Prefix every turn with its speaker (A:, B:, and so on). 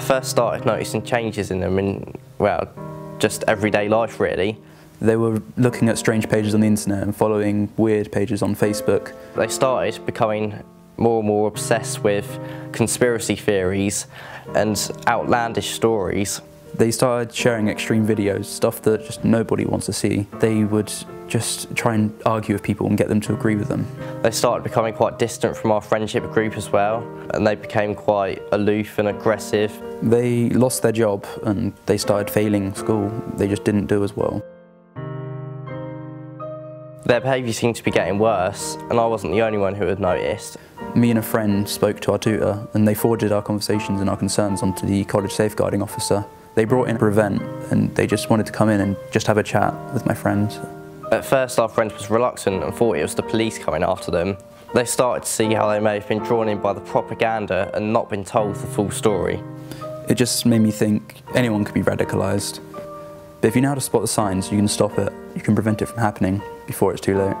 A: first started noticing changes in them in, well, just everyday life really.
B: They were looking at strange pages on the internet and following weird pages on Facebook.
A: They started becoming more and more obsessed with conspiracy theories and outlandish stories.
B: They started sharing extreme videos, stuff that just nobody wants to see. They would just try and argue with people and get them to agree with them.
A: They started becoming quite distant from our friendship group as well, and they became quite aloof and aggressive.
B: They lost their job and they started failing school. They just didn't do as well.
A: Their behaviour seemed to be getting worse, and I wasn't the only one who had noticed.
B: Me and a friend spoke to our tutor, and they forwarded our conversations and our concerns onto the college safeguarding officer. They brought in a Prevent, and they just wanted to come in and just have a chat with my friends.
A: At first, our friends was reluctant and thought it was the police coming after them. They started to see how they may have been drawn in by the propaganda and not been told the full story.
B: It just made me think anyone could be radicalised. But if you know how to spot the signs, you can stop it, you can prevent it from happening before it's too late.